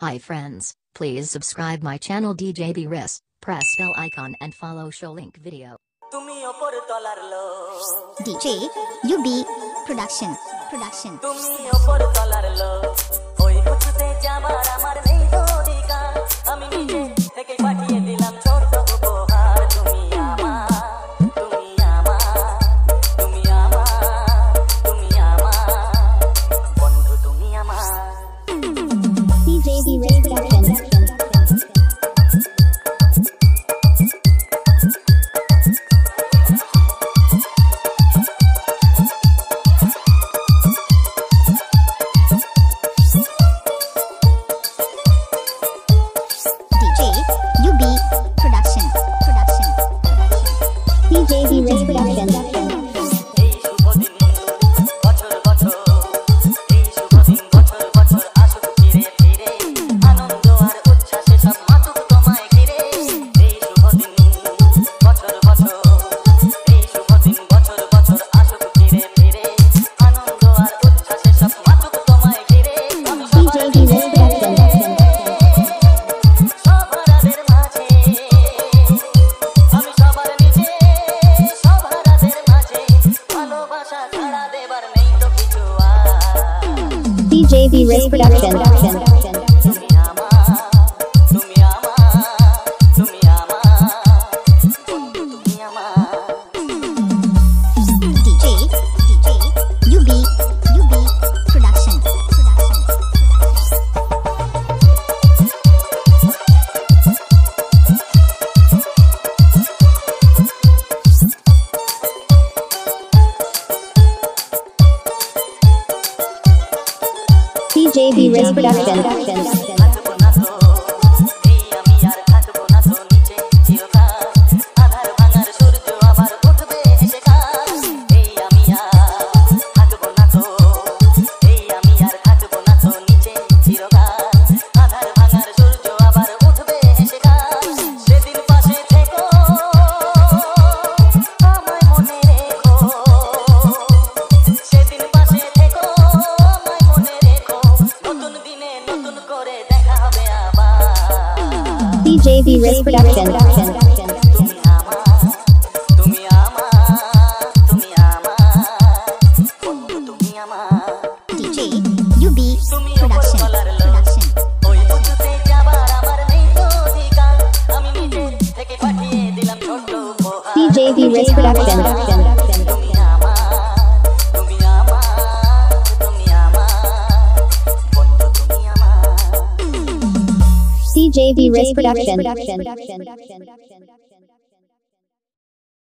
Hi friends, please subscribe my channel DJ Biresh, press bell icon and follow show link video. DJ UB Production Production. mm. JB Baby JB Risk Production. TJB Production. Productions. DJB Risk Production. JV Risk Production. CJB Risk Production.